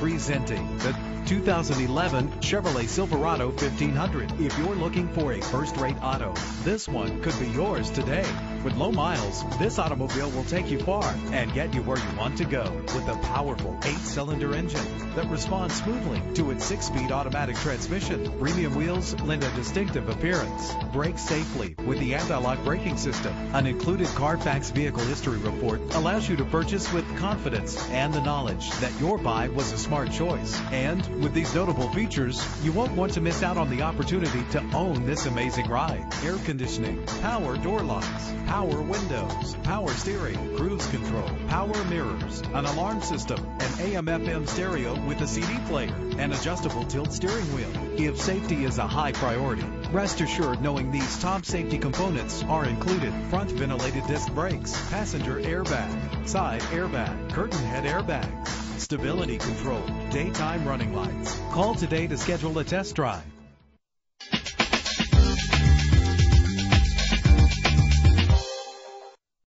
Presenting the 2011 Chevrolet Silverado 1500. If you're looking for a first-rate auto, this one could be yours today. With low miles, this automobile will take you far and get you where you want to go with a powerful eight-cylinder engine that responds smoothly to its six-speed automatic transmission. Premium wheels lend a distinctive appearance. Brake safely with the anti-lock braking system. An included Carfax vehicle history report allows you to purchase with confidence and the knowledge that your buy was a smart choice. And with these notable features, you won't want to miss out on the opportunity to own this amazing ride. Air conditioning, power door locks, power windows, power steering, cruise control, power mirrors, an alarm system, an AM FM stereo with a CD player, an adjustable tilt steering wheel. If safety is a high priority, rest assured knowing these top safety components are included. Front ventilated disc brakes, passenger airbag, side airbag, curtain head airbags, stability control, daytime running lights. Call today to schedule a test drive.